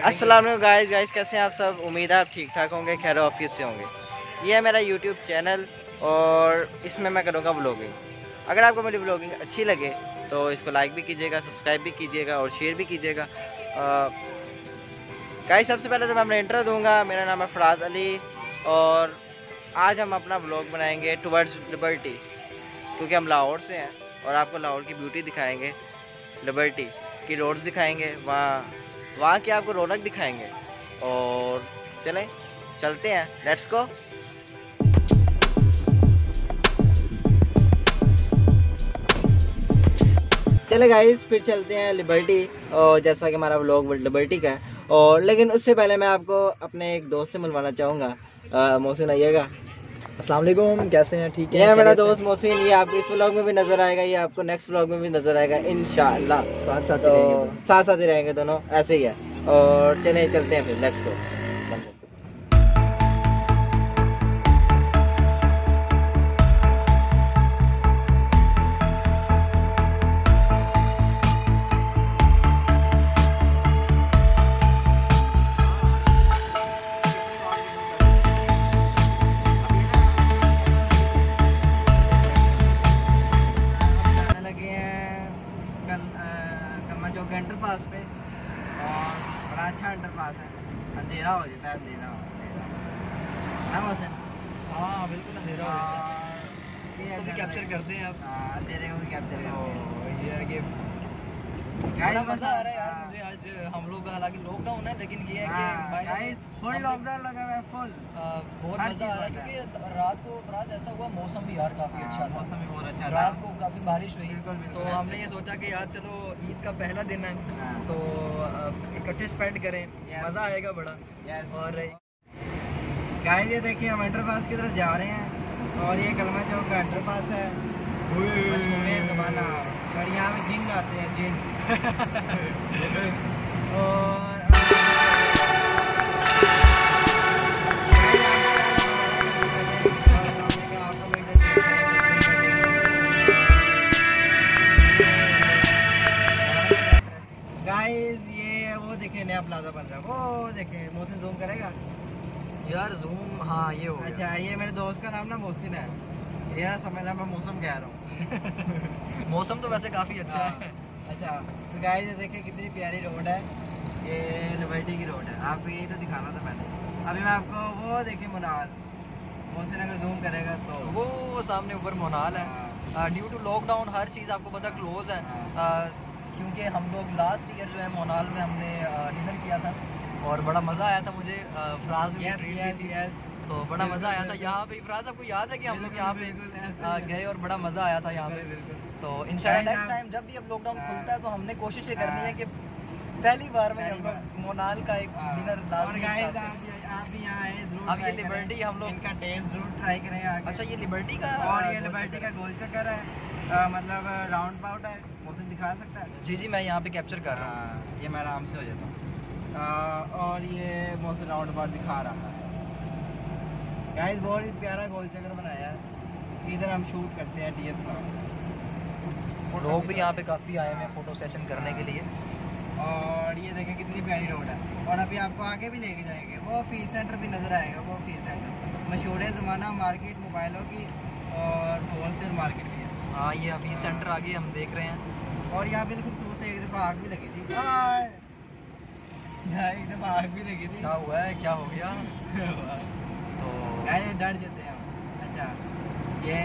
अस्सलाम guys guys कैसे हैं आप सब? उम्मीद है आप ठीक ठाक होंगे, खैर ऑफ़िस से होंगे। ये है मेरा यूट्यूब चैनल और इसमें मैं करूँगा ब्लॉगिंग अगर आपको मेरी ब्लॉगिंग अच्छी लगे तो इसको लाइक भी कीजिएगा सब्सक्राइब भी कीजिएगा और शेयर भी कीजिएगा। गाइस सबसे पहले तो मैं अपना इंटरव्यू दूँगा। मेरा नाम है फराज अली और आज हम अपना ब्लॉग बनाएँगे टुवर्ड्स लिबर्टी क्योंकि हम लाहौर से हैं। और आपको लाहौर की ब्यूटी दिखाएँगे लिबर्टी की रोड्स दिखाएँगे, वहाँ वहाँ की आपको रौनक दिखाएँगे। और चलें, चलते हैं लेट्स गो चले गाइस फिर चलते हैं लिबर्टी और जैसा कि हमारा व्लॉग लिबर्टी का है। और लेकिन उससे पहले मैं आपको अपने एक दोस्त से मिलवाना चाहूँगा मोहसिन आइएगा असलम कैसे हैं? ठीक है? ये मेरा दोस्त मोहसिन ये आपको इस व्लॉग में भी नज़र आएगा ये आपको नेक्स्ट व्लॉग में भी नज़र आएगा इन साथ साथ तो साथ साथ ही रहेंगे दोनों ऐसे ही है। और चले चलते हैं फिर नेक्स्ट गो हम लोग हालाँकि लॉकडाउन है लेकिन ये है कि फुल लॉकडाउन लगा हुआ है फुल बहुत मज़ा आ रहा है क्योंकि रात को फराज ऐसा हुआ मौसम भी यार काफ़ी अच्छा था। मौसम भी बहुत अच्छा रात को काफ़ी बारिश हुई। तो हमने ये सोचा कि यार चलो ईद का पहला दिन है हाँ। तो इकट्ठे स्पेंड करें। मज़ा आएगा बड़ा। और ये देखिए हम अंडर पास की तरफ़ जा रहे हैं और ये कलमा चौक का अंडर पास है। जमाना और यहाँ पे जिन आते हैं जिन और गाइस ये वो देखे नया प्लाजा बन रहा है। वो देखे मोहसिन जूम करेगा? यार जूम हाँ ये हो अच्छा ये मेरे दोस्त का नाम ना मोहसिन है। ये समझ मैं मौसम कह रहा हूँ। मौसम तो वैसे काफ़ी अच्छा है। हाँ, अच्छा तो गाइस ये कितनी प्यारी रोड है। ये लिबर्टी की रोड है। आपको यही तो दिखाना था मैंने। अभी मैं आपको वो देखिए मुनाल मोहसिन अगर जूम करेगा तो। वो सामने ऊपर मोनाल है। ड्यू टू लॉकडाउन हर चीज़ आपको पता क्लोज है। हाँ। क्योंकि हम लोग लास्ट ईयर जो है मोनाल में हमने डिनर किया था। और बड़ा मज़ा आया था मुझे फ्रांस यस यस यस तो बड़ा मज़ा आया था। यहाँ पे इफराज आपको याद है कि हम लोग यहाँ पे गए और बड़ा मज़ा आया था यहाँ पे। तो इन नेक्स्ट टाइम जब भी अब लॉकडाउन हाँ। खुलता है तो हमने कोशिश ये करनी है कि पहली बार में हम मोनाल का एक डिनर हाँ। आप भी यहाँ आए अब ये लिबर्टी हम लोग इनका टेस्ट ज़रूर ट्राई करें अच्छा ये लिबर्टी का और ये लिबर्टी का गोल चक्कर है। मतलब राउंड बाउट है। मौसम दिखा सकता है? जी जी मैं यहाँ पे कैप्चर कर रहा हूँ। हाँ, ये मैं आराम से हो जाता हूँ। और ये मौसम राउंड बाउट दिखा रहा है। गाइस बहुत ही प्यारा गोल चक्कर बनाया है। इधर हम शूट करते हैं डीएसएलआर लोग भी यहाँ पे काफ़ी आए हैं फ़ोटो सेशन करने के लिए। और ये देखें कितनी प्यारी रोड है। और अभी आपको आगे भी लेके जाएँगे। वो फ़ीस सेंटर भी नज़र आएगा वो फ़ीस सेंटर मशहूर ज़माना मार्केट मोबाइलों की और होल सेल मार्केट की है। हाँ ये फ़ीस सेंटर आगे हम देख रहे हैं। और यहाँ बिल्कुल से एक दफ़ा आग भी लगी थी। यहाँ एक दफ़ा आग भी लगी थी। क्या हुआ है? क्या हो गया? तो डर जाते हैं अच्छा ये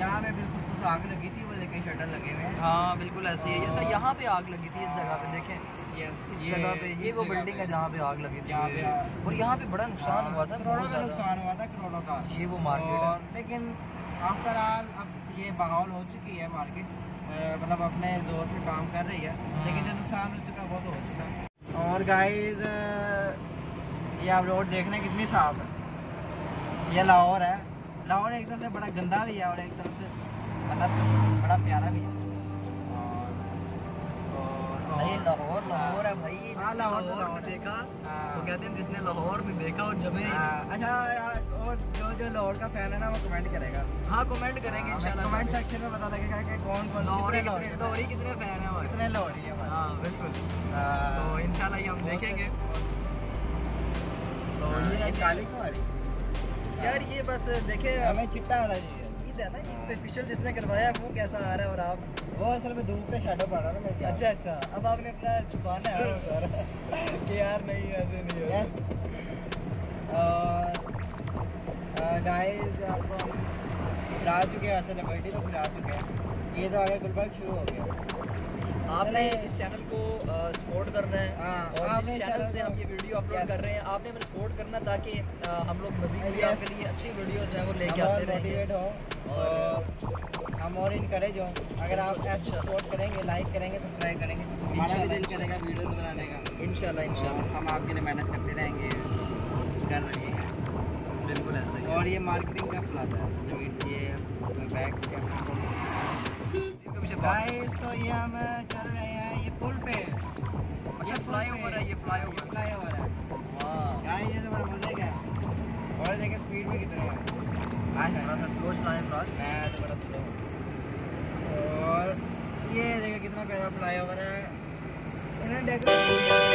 यहाँ पे बिल्कुल उसको आग लगी थी वो लेके शटर लगे हुए हैं। हाँ बिल्कुल ऐसे ही ऐसा यहाँ पे आग लगी थी इस जगह पे देखें। यस इस जगह पे ये वो बिल्डिंग है जहाँ पे आग लगी थी। और यहाँ पे बड़ा नुकसान हुआ था करोड़ों का नुकसान हुआ था करोड़ों का। ये वो मार्केट और लेकिन आफ्टर ऑल अब ये बहाल हो चुकी है मार्केट मतलब अपने ज़ोर पे काम कर रही है। लेकिन जो नुकसान हो चुका वो तो हो चुका। है और गाइस ये आप रोड देखने कितनी साफ़ है। ये लाहौर है। लाहौर एक तरफ़ से बड़ा गंदा भी है और एक तरफ़ से मतलब बड़ा प्यारा भी है। लाहौर लाहौर है भाई हाँ लाहौर तो देखा हाँ। तो कहते हैं जिसने लाहौर में देखा और हाँ, अच्छा और जो जो लाहौर का फ़ैन है ना वो कमेंट करेगा। हाँ कमेंट करेंगे इंशाल्लाह। कमेंट सेक्शन में पता लगेगा कि कौन कौन कितने कितने लोहड़ी कितने फ़ैन है हमारे कितने लोहड़ी है हाँ बिल्कुल। हाँ। तो इंशाल्लाह ये हम देखेंगे। तो हाँ, ये काली रही यार ये बस देखे हमें चिट्टा वाला चाहिए। है ना पे फेशियल जिसने करवाया वो कैसा आ रहा है और आप? वो असल में धूप पे शैडो पड़ रहा ना मेरे अच्छा अच्छा। अब आपने अपना छुपाना है सर कि यार नहीं ऐसे नहीं है यस और गाइस अब हम फिरा चुके हैं वैसे लिबर्टी तो फिरा चुके हैं। ये तो आगे गुलबर्ग शुरू हो गया। आपने इस चैनल को सपोर्ट करना है हाँ, और जिस चैनल से हम ये वीडियो अपलोड कर रहे हैं। आपने हमें सपोर्ट करना ताकि हम लोग मजीद भी आपके लिए अच्छी वीडियोस जो है वो लेके आते रहेंगे। हो और हम और इनकरेज हो। अगर आप ऐसे सपोर्ट करेंगे लाइक करेंगे सब्सक्राइब करेंगे हमारा भी दिल करेगा वीडियोस बनाने का। इंशाल्लाह इंशाल्लाह। हम आपके लिए मेहनत करते रहेंगे। कर रही हैं। बिल्कुल ऐसा और ये मार्केटिंग का प्लाजा है। ज़मीन ये बैग गाइस तो ये हम चल रहे हैं ये पुल पे। ये फ्लाईओवर है ये फ्लाईओवर फ्लाईओवर है. वाह गाइस ये तो बड़ा मज़े का है. और देखें स्पीड में कितने है. हाय थोड़ा हाय सा स्लो चलाएँ फ्राज मैं तो बड़ा स्लो और ये देखिए कितना प्यारा फ्लाईओवर है. इन्होंने डेकोरेट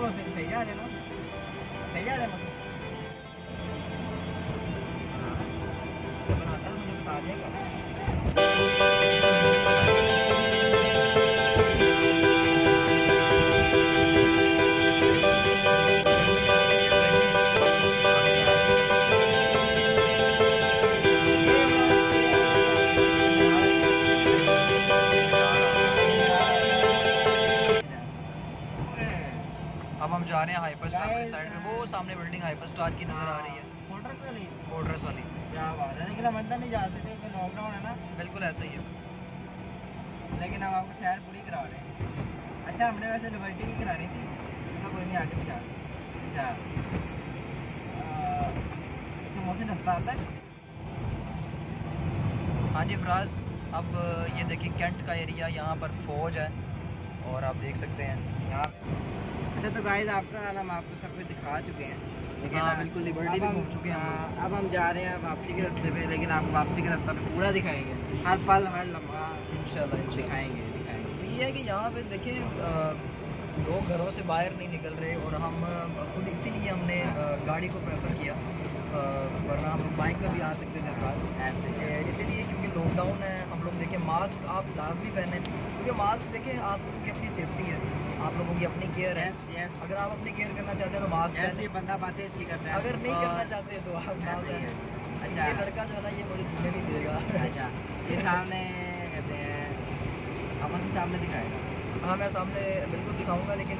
ठीक है बस सही जा रहे ना सही जा रहे हैं बस स्टार की नज़र आ रही है। फोटोस वाली? कोर्ट्रेस वाली। क्या बात है लेकिन हम अंदर नहीं जाते थे क्योंकि लॉकडाउन है ना। बिल्कुल ऐसा ही है। लेकिन हम आपको सैर पूरी करा रहे हैं। अच्छा हमने वैसे लिबर्टी की करानी थी तो कोई नहीं आगे दिखा अच्छा। अच्छा मोहसिन तक? हाँ जी फराज अब ये देखिए कैंट का एरिया यहाँ पर फौज है और आप देख सकते हैं यहाँ अच्छा तो गाइस आफ्टर ऑल हम आपको सब कुछ दिखा चुके हैं। लेकिन हाँ, बिल्कुल, लिबर्टी भी घूम चुके हैं हाँ, अब हम जा रहे हैं वापसी के रास्ते पे लेकिन आपको वापसी के रास्ता पे पूरा दिखाएँगे। हर पल हर लम्हा इंशाल्लाह दिखाएँगे दिखाएँगे। तो ये है कि यहाँ पे देखें अ, लोग घरों से बाहर नहीं निकल रहे और हम खुद इसीलिए हमने गाड़ी को प्रेफर किया वरना हम बाइक में भी आ सकते थे ऐसे इसीलिए क्योंकि लॉकडाउन है हम लोग देखें मास्क आप लाजमी पहने क्योंकि मास्क देखें आप लोगों की अपनी सेफ्टी है। आप लोगों की अपनी केयर है। अगर आप अपनी केयर करना चाहते हैं तो मास्क ऐसे ये बंदा बातें अच्छी करता है। अगर नहीं करना चाहते तो आप ही है। अच्छा। ये लड़का जो है ना ये मुझे जीने नहीं देगा। अच्छा। ये सामने कहते हैं आपस में सामने दिखाएगा। हाँ मैं सामने बिल्कुल दिखाऊँगा लेकिन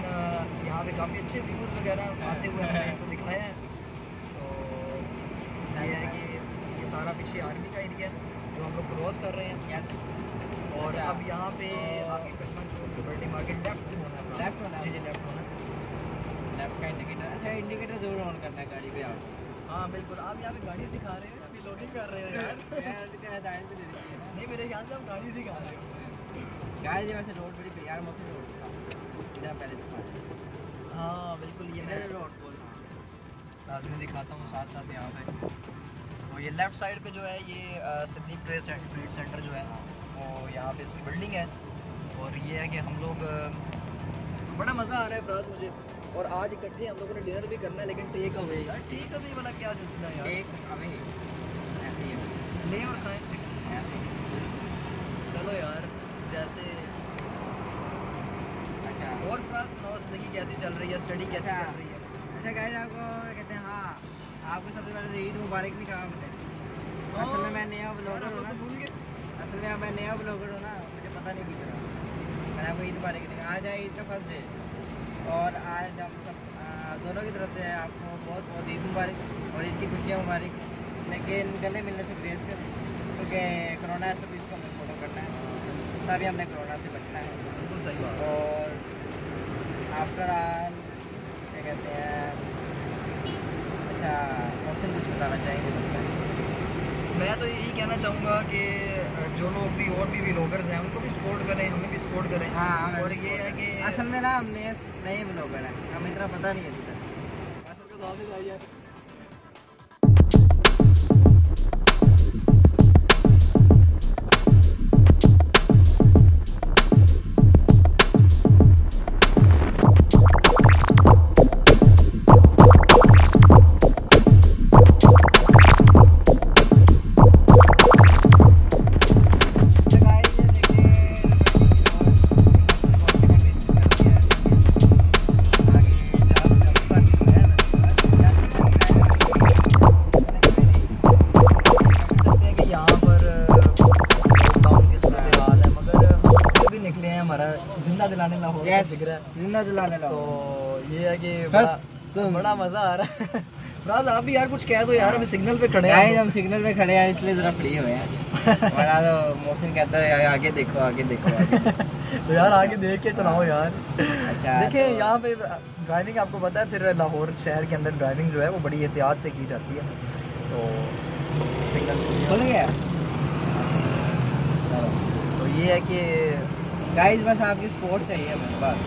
यहाँ पे काफ़ी अच्छे व्यूज़ वगैरह आते हुए हमने आपको दिखाया है। तो ये है कि ये सारा पीछे आर्मी का एरिया है जो हम लोग क्रॉस कर रहे हैं। यस और अच्छा। अब यहाँ पे तो- आगे जो लिबर्टी मार्केट लेफ़्ट होना है। Left होना जी जी लेफ़्ट होना लेफ़्ट का इंडिकेटर अच्छा इंडिकेटर ज़रूर ऑन करना है गाड़ी पे आप। हाँ बिल्कुल। आप यहाँ पे गाड़ी सिखा रहे हैं अभी लोडिंग कर रहे हैं यार। हिदायत भी दे दीजिए ना नहीं मेरे ख्याल से आप गाड़ी सिखा रहे हो। गाइस ये वैसे रोड बड़ी यार मौसम रोड इधर पहले दिखा हाँ। बिल्कुल ये रोड बोल लाजमी दिखाता हूँ साथ साथ यहाँ पे। तो ये लेफ़्ट साइड पे जो है ये सिद्दीक ट्रेड सेंटर जो है वो यहाँ पे इसकी बिल्डिंग है। और ये है कि हम लोग बड़ा मज़ा आ रहा है फ्राज मुझे। और आज इकट्ठे हम लोगों ने डिनर भी करना है लेकिन टेक अवे यार टेक अवे वाला क्या सिलसिला है यार? टेक अवे ऐसे ही ले और खाएँ। ऐसे चलो यार जैसे अच्छा। और फ्राज सुनाओ ज़िंदगी कैसी चल रही है? स्टडी कैसी अच्छा। चल रही है? अच्छा गाइस आपको कहते हैं हाँ आपको सबसे पहले तो ईद मुबारक भी कहा हमने असल में मैं नया ब्लॉगर हूँ ना। भूल असल में मैं नया ब्लॉगर हूँ ना मुझे पता नहीं कुछ रहा मैंने आपको ईद मुबारक कहा। आज है ईद का फ़र्स्ट डे और आज हम सब दोनों की तरफ़ से आपको बहुत बहुत ईद मुबारक और ईद की खुशियाँ मुबारक। लेकिन गले मिलने से ग्रेस कर तो क्योंकि कोरोना से भी इसको हमें फॉलो करना है। इतना भी हमने कोरोना से बचना है। बिल्कुल सही बात। और आफ्टर ऑल क्या कहते हैं अच्छा मौसम कुछ बताना चाहेंगे? तो मैं तो यही कहना चाहूँगा कि जो लोग भी और भी ब्लॉगर्स हैं उनको भी सपोर्ट करें हमें भी सपोर्ट करें। हाँ हमें और ये है कि असल में ना हम नए नए ब्लॉगर हैं हमें इतना पता नहीं है। दिख रहा है। ज़िंदा दिलाने तो ये है कि बड़ा बड़ा मज़ा आ रहा है। फराज आप भी यार कुछ कह दो यार अभी सिग्नल पे खड़े हैं हम सिग्नल पे खड़े हैं इसलिए जरा फ्री हुए हैं। वरना तो मोहसिन कहता है आगे देखो आगे देखो आगे देखो।" तो यार आगे देख के चलाओ यार। अच्छा देखिए तो- यहाँ पे ड्राइविंग आपको पता है फिर लाहौर शहर के अंदर ड्राइविंग जो है वो बड़ी एहतियात से की जाती है। तो सिग्नल खुल गया? तो ये है कि गाइस बस आपकी सपोर्ट चाहिए बस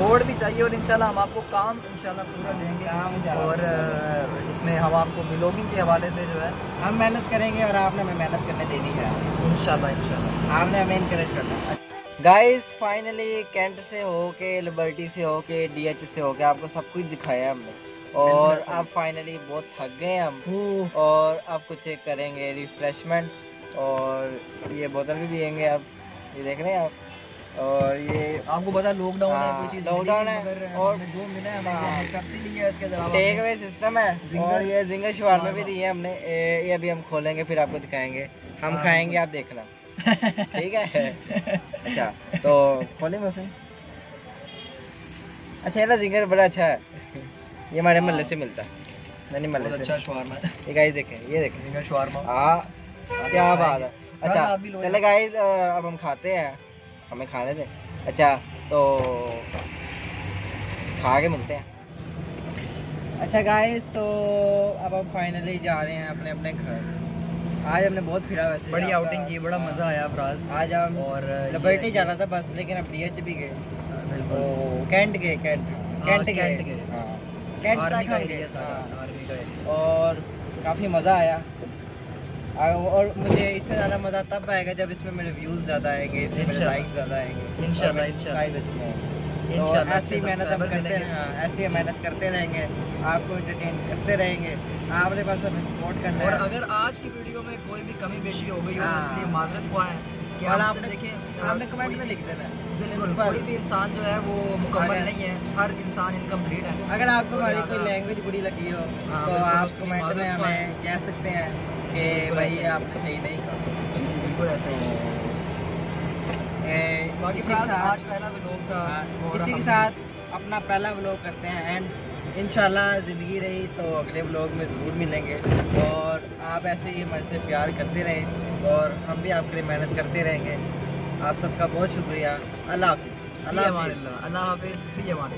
रोड भी चाहिए और इंशाल्लाह हम आपको काम इंशाल्लाह पूरा देंगे। काम और इसमें हम आपको ब्लॉगिंग के हवाले से जो है हम मेहनत करेंगे और आपने हमें मेहनत करने देनी है। इंशाल्लाह इंशाल्लाह। आपने हमें इनकरेज करना है। गाइस फाइनली कैंट से होके लिबर्टी से होके डीएच से होके आपको सब कुछ दिखाया है हमने। और अब फाइनली बहुत थक गए हम। और अब कुछ करेंगे रिफ्रेशमेंट और ये बोतल भी पियेंगे अब ये देख रहे हैं आप? और ये आपको पता लॉकडाउन है हाँ, कोई चीज़ lockdown है और- जो मिला है हाँ। पेप्सी ली है इसके अलावा टेक अवे सिस्टम है। और ये जिंगर शवारमा भी शवारमा। दी है हमने। ये अभी हम खोलेंगे फिर आपको दिखाएँगे। हम हाँ, खाएँगे आप देखना ठीक है? अच्छा तो खोले मौसम अच्छा ना जिंगर बड़ा अच्छा है। ये हमारे। महल्ले से मिलता है। नहीं महल्ले अच्छा शवारमा ये गाइस देखें ये देखें। जिंगर शवारमा हाँ क्या बात है। अच्छा चले गाइस अब हम खाते हैं। हमें खाने दें। अच्छा तो खा के मिलते हैं। अच्छा गाइस तो अब हम फाइनली जा रहे हैं अपने अपने घर। आज हमने बहुत फिरा वैसे बड़ी आउटिंग की बड़ा मज़ा आया फराज आज हम और लिबर्टी जाना था बस लेकिन अब डीएच भी गए। बिल्कुल। कैंट गए कैंट हाँ, कैंट कैंट गए। हाँ, कैंट आर्मी का एरिया गए। सारा हाँ। आर्मी का और काफ़ी मज़ा आया। और मुझे इससे ज़्यादा मज़ा तब आएगा जब इसमें मेरे व्यूज़ ज़्यादा आएँगे इसमें मेरे। लाइक्स ज़्यादा आएँगे। इंशाल्लाह, इंशाल्लाह। अच्छे आएँगे। तो ऐसी मेहनत हम करते। हाँ, ऐसी मेहनत करते रहेंगे आपको एंटरटेन करते रहेंगे। आपने बस हमें सपोर्ट करना और है अगर आज की वीडियो में कोई भी कमी पेशी हो गई हो हाँ। इसके लिए माजरत हुआ है कि आपने देखें आपने कमेंट में लिख देना है। बिल्कुल कोई भी इंसान जो है वो मुकम्मल नहीं है। हर इंसान इनकम्प्लीट है। अगर आपको तो हमारी कोई लैंग्वेज बुरी लगी हो हाँ, तो आप कमेंट में है। हमें कह सकते हैं। कि भाई आपने सही नहीं कहा। जी जी बिल्कुल ऐसा ही है। बाकी इसी के साथ आज पहला व्लॉग था हाँ, इसी के साथ अपना पहला व्लॉग करते हैं एंड इंशाल्लाह ज़िंदगी रही तो अगले व्लॉग में ज़रूर मिलेंगे। और आप ऐसे ही हमारे से प्यार करते रहें और हम भी आपके लिए मेहनत करते रहेंगे। आप सबका बहुत शुक्रिया। अल्लाह हाफिज़। अल्लाह अल्लाह हाफिज़। अल्लाह हाफिज़। फ़ी अल्लाह